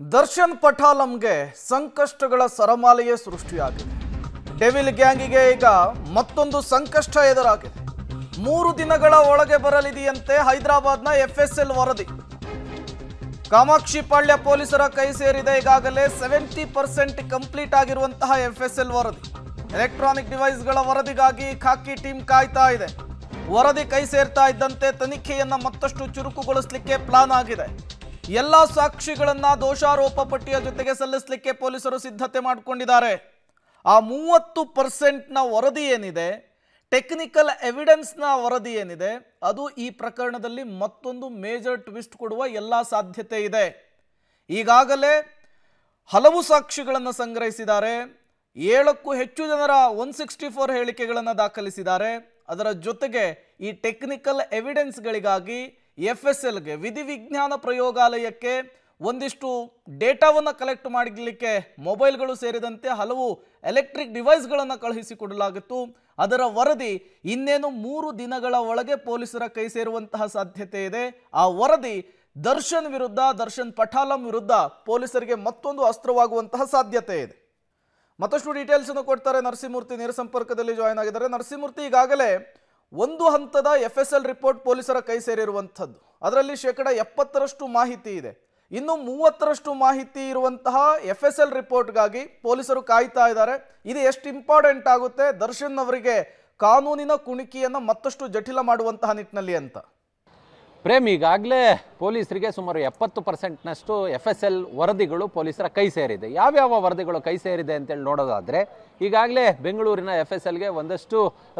ದರ್ಶನ್ ಪಠಾಲಂಗೆ ಸಂಕಷ್ಟಗಳ ಸರಮಾಲೆಯೇ ಸೃಷ್ಟಿಯಾಗಿದೆ. ಡೆವಿಲ್ ಗ್ಯಾಂಗಿಗೆ ಈಗ ಮತ್ತೊಂದು ಸಂಕಷ್ಟ ಎದುರಾಗಿದೆ. ಮೂರು ದಿನಗಳ ಒಳಗೆ ಬರಲಿದೆಯಂತೆ ಹೈದರಾಬಾದ್ನ ಎಫ್ಎಸ್ಎಲ್ ವರದಿ. ಕಾಮಾಕ್ಷಿ ಪಾಳ್ಯ ಪೊಲೀಸರ ಕೈ ಸೇರಿದೆ ಈಗಾಗಲೇ ಸೆವೆಂಟಿ ಪರ್ಸೆಂಟ್ ಕಂಪ್ಲೀಟ್ ಆಗಿರುವಂತಹ ಎಫ್ಎಸ್ಎಲ್ ವರದಿ. ಎಲೆಕ್ಟ್ರಾನಿಕ್ ಡಿವೈಸ್ಗಳ ವರದಿಗಾಗಿ ಖಾಕಿ ಟೀಮ್ ಕಾಯ್ತಾ ಇದೆ. ವರದಿ ಕೈ ಸೇರ್ತಾ ಇದ್ದಂತೆ ತನಿಖೆಯನ್ನ ಮತ್ತಷ್ಟು ಚುರುಕುಗೊಳಿಸಲಿಕ್ಕೆ ಪ್ಲಾನ್ ಆಗಿದೆ. ಎಲ್ಲಾ ಸಾಕ್ಷಿಗಳನ್ನ ದೋಷಾರೋಪ ಪಟ್ಟಿಯ ಜೊತೆಗೆ ಸಲ್ಲಿಸಲಿಕ್ಕೆ ಪೊಲೀಸರು ಸಿದ್ಧತೆ ಮಾಡಿಕೊಂಡಿದ್ದಾರೆ. ಆ ಮೂವತ್ತು ಪರ್ಸೆಂಟ್ನ ವರದಿ ಏನಿದೆ? ಟೆಕ್ನಿಕಲ್ ಎವಿಡೆನ್ಸ್ನ ವರದಿ ಏನಿದೆ? ಅದು ಈ ಪ್ರಕರಣದಲ್ಲಿ ಮತ್ತೊಂದು ಮೇಜರ್ ಟ್ವಿಸ್ಟ್ ಕೊಡುವ ಎಲ್ಲ ಸಾಧ್ಯತೆ ಇದೆ. ಈಗಾಗಲೇ ಹಲವು ಸಾಕ್ಷಿಗಳನ್ನು ಸಂಗ್ರಹಿಸಿದ್ದಾರೆ. ಏಳಕ್ಕೂ ಹೆಚ್ಚು ಜನರ ಒನ್ ಸಿಕ್ಸ್ಟಿ ಫೋರ್ ಹೇಳಿಕೆಗಳನ್ನು ದಾಖಲಿಸಿದ್ದಾರೆ. ಅದರ ಜೊತೆಗೆ ಈ ಟೆಕ್ನಿಕಲ್ ಎವಿಡೆನ್ಸ್ಗಳಿಗಾಗಿ ಎಫ್ ಎಸ್ ಎಲ್ಗೆ ವಿಧಿವಿಜ್ಞಾನ ಪ್ರಯೋಗಾಲಯಕ್ಕೆ ಒಂದಿಷ್ಟು ಡೇಟಾವನ್ನು ಕಲೆಕ್ಟ್ ಮಾಡಲಿಕ್ಕೆ ಮೊಬೈಲ್ಗಳು ಸೇರಿದಂತೆ ಹಲವು ಎಲೆಕ್ಟ್ರಿಕ್ ಡಿವೈಸ್ಗಳನ್ನು ಕಳುಹಿಸಿಕೊಡಲಾಗಿತ್ತು ಅದರ ವರದಿ ಇನ್ನೇನು ಮೂರು ದಿನಗಳ ಒಳಗೆ ಪೊಲೀಸರ ಕೈ ಸೇರುವಂತಹ ಸಾಧ್ಯತೆ ಇದೆ. ಆ ವರದಿ ದರ್ಶನ್ ವಿರುದ್ಧ, ದರ್ಶನ್ ಪಠಾಲಂ ವಿರುದ್ಧ ಪೊಲೀಸರಿಗೆ ಮತ್ತೊಂದು ಅಸ್ತ್ರವಾಗುವಂತಹ ಸಾಧ್ಯತೆ ಇದೆ. ಮತ್ತಷ್ಟು ಡೀಟೇಲ್ಸ್ ಅನ್ನು ಕೊಡ್ತಾರೆ ನರಸಿಂಹಮೂರ್ತಿ, ನೇರ ಸಂಪರ್ಕದಲ್ಲಿ ಜಾಯ್ನ್ ಆಗಿದ್ದಾರೆ. ನರಸಿಂಹಮೂರ್ತಿ, ಈಗಾಗಲೇ ಒಂದು ಹಂತದ ಎಫ್ ಎಸ್ ಎಲ್ ರಿಪೋರ್ಟ್ ಪೊಲೀಸರ ಕೈ ಸೇರಿರುವಂಥದ್ದು. ಅದರಲ್ಲಿ ಶೇಕಡ ಎಪ್ಪತ್ತರಷ್ಟು ಮಾಹಿತಿ ಇದೆ. ಇನ್ನು ಮೂವತ್ತರಷ್ಟು ಮಾಹಿತಿ ಇರುವಂತಹ ಎಫ್ ಎಸ್ ಎಲ್ ರಿಪೋರ್ಟ್ಗಾಗಿ ಪೊಲೀಸರು ಕಾಯ್ತಾ ಇದ್ದಾರೆ. ಇದು ಎಷ್ಟು ಇಂಪಾರ್ಟೆಂಟ್ ಆಗುತ್ತೆ? ದರ್ಶನ್ ಅವರಿಗೆ ಕಾನೂನಿನ ಕುಣಿಕೆಯನ್ನು ಮತ್ತಷ್ಟು ಜಟಿಲ ಮಾಡುವಂತಹ ನಿಟ್ಟಿನಲ್ಲಿ ಅಂತ. ಪ್ರೇಮ್, ಈಗಾಗಲೇ ಪೊಲೀಸರಿಗೆ ಸುಮಾರು ಎಪ್ಪತ್ತು ಪರ್ಸೆಂಟ್ನಷ್ಟು ಎಫ್ ಎಸ್ ಎಲ್ ವರದಿಗಳು ಪೊಲೀಸರ ಕೈ ಸೇರಿದೆ. ಯಾವ್ಯಾವ ವರದಿಗಳು ಕೈ ಸೇರಿದೆ ಅಂತೇಳಿ ನೋಡೋದಾದರೆ, ಈಗಾಗಲೇ ಬೆಂಗಳೂರಿನ ಎಫ್ ಎಸ್ ಎಲ್ಗೆ ಒಂದಷ್ಟು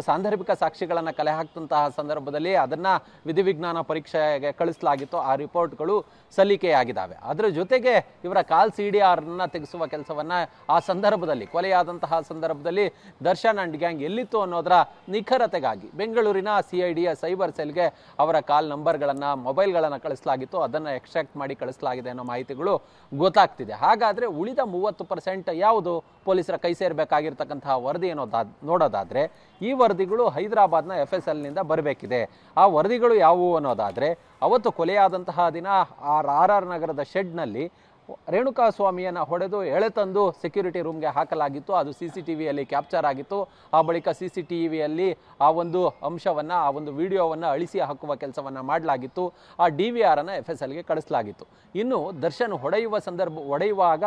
ಸಾಂದರ್ಭಿಕ ಸಾಕ್ಷಿಗಳನ್ನು ಕಲೆ ಹಾಕ್ತಂತಹ ಸಂದರ್ಭದಲ್ಲಿ ಅದನ್ನು ವಿಧಿವಿಜ್ಞಾನ ಪರೀಕ್ಷೆಗೆ ಕಳಿಸಲಾಗಿತ್ತು. ಆ ರಿಪೋರ್ಟ್ಗಳು ಸಲ್ಲಿಕೆಯಾಗಿದ್ದಾವೆ. ಅದರ ಜೊತೆಗೆ ಇವರ ಕಾಲ್ ಸಿ ಡಿ ಆರ್ನ ತೆಗೆಸುವ ಕೆಲಸವನ್ನು ಆ ಸಂದರ್ಭದಲ್ಲಿ, ಕೊಲೆಯಾದಂತಹ ಸಂದರ್ಭದಲ್ಲಿ ದರ್ಶನ್ ಅಂಡ್ ಗ್ಯಾಂಗ್ ಎಲ್ಲಿತ್ತು ಅನ್ನೋದರ ನಿಖರತೆಗಾಗಿ ಬೆಂಗಳೂರಿನ ಸಿ ಐ ಡಿಯ ಸೈಬರ್ ಸೆಲ್ಗೆ ಅವರ ಕಾಲ್ ನಂಬರ್ಗಳನ್ನು, ಮೊಬೈಲ್ಗಳನ್ನು ಕಳಿಸಲಾಗಿತ್ತು, ಅದನ್ನು ಎಕ್ಸ್ಟ್ರಾಕ್ಟ್ ಮಾಡಿ ಕಳಿಸಲಾಗಿದೆ ಅನ್ನೋ ಮಾಹಿತಿಗಳು ಗೊತ್ತಾಗ್ತಿದೆ. ಹಾಗಾದರೆ ಉಳಿದ ಮೂವತ್ತು ಪರ್ಸೆಂಟ್ ಯಾವುದು? ಪೊಲೀಸರ ಕೈ ಸೇರಬೇಕಾಗಿರ್ತಕ್ಕಂತಹ ವರದಿ ಅನ್ನೋದಾ, ನೋಡೋದಾದರೆ ಈ ವರದಿಗಳು ಹೈದರಾಬಾದ್ನ ಎಫ್ ಎಸ್ ಎಲ್ನಿಂದ ಬರಬೇಕಿದೆ. ಆ ವರದಿಗಳು ಯಾವುವು ಅನ್ನೋದಾದರೆ, ಅವತ್ತು ಕೊಲೆಯಾದಂತಹ ದಿನ ಆರ್ ಆರ್ ಆರ್ ನಗರದ ಶೆಡ್ನಲ್ಲಿ ರೇಣುಕಾ ಸ್ವಾಮಿಯನ್ನು ಹೊಡೆದು ಎಳೆತಂದು ಸೆಕ್ಯೂರಿಟಿ ರೂಮ್ಗೆ ಹಾಕಲಾಗಿತ್ತು. ಅದು ಸಿ ಸಿ ಟಿ ವಿಯಲ್ಲಿ ಕ್ಯಾಪ್ಚರ್ ಆಗಿತ್ತು. ಆ ಬಳಿಕ ಸಿ ಸಿ ಟಿ ವಿಯಲ್ಲಿ ಆ ಒಂದು ಅಂಶವನ್ನು, ಆ ಒಂದು ವಿಡಿಯೋವನ್ನು ಅಳಿಸಿ ಹಾಕುವ ಕೆಲಸವನ್ನು ಮಾಡಲಾಗಿತ್ತು. ಆ ಡಿ ವಿ ಆರನ್ನು ಎಫ್ ಎಸ್ ಎಲ್ಗೆ ಕಳಿಸಲಾಗಿತ್ತು. ಇನ್ನು ದರ್ಶನ್ ಹೊಡೆಯುವ ಸಂದರ್ಭ ಹೊಡೆಯುವಾಗ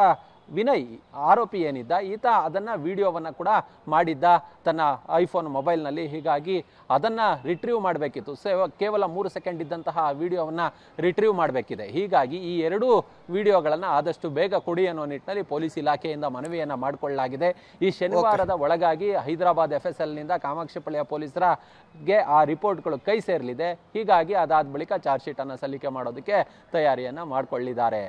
ವಿನಯ್ ಆರೋಪಿ ಏನಿದ್ದ ಈತ ಅದನ್ನು ವಿಡಿಯೋವನ್ನು ಕೂಡ ಮಾಡಿದ್ದ ತನ್ನ ಐಫೋನ್ ಮೊಬೈಲ್ನಲ್ಲಿ. ಹೀಗಾಗಿ ಅದನ್ನು ರಿಟ್ರೀವ್ ಮಾಡಬೇಕಿತ್ತು. ಸೇವ ಕೇವಲ ಮೂರು ಸೆಕೆಂಡ್ ಇದ್ದಂತಹ ಆ ವಿಡಿಯೋವನ್ನು ರಿಟ್ರೀವ್ ಮಾಡಬೇಕಿದೆ. ಹೀಗಾಗಿ ಈ ಎರಡೂ ವಿಡಿಯೋಗಳನ್ನು ಆದಷ್ಟು ಬೇಗ ಕೊಡಿ ಅನ್ನೋ ನಿಟ್ಟಿನಲ್ಲಿ ಪೊಲೀಸ್ ಇಲಾಖೆಯಿಂದ ಮನವಿಯನ್ನು ಮಾಡಿಕೊಳ್ಳಲಾಗಿದೆ. ಈ ಶನಿವಾರದ ಒಳಗಾಗಿ ಹೈದರಾಬಾದ್ ಎಫ್ ಎಸ್ ಎಲ್ನಿಂದ ಕಾಮಾಕ್ಷಿಪಳ್ಳಿಯ ಪೊಲೀಸರಿಗೆ ಆ ರಿಪೋರ್ಟ್ಗಳು ಕೈ ಸೇರಲಿದೆ. ಹೀಗಾಗಿ ಅದಾದ ಬಳಿಕ ಚಾರ್ಜ್ ಶೀಟನ್ನು ಸಲ್ಲಿಕೆ ಮಾಡೋದಕ್ಕೆ ತಯಾರಿಯನ್ನು ಮಾಡಿಕೊಳ್ಳಿದ್ದಾರೆ.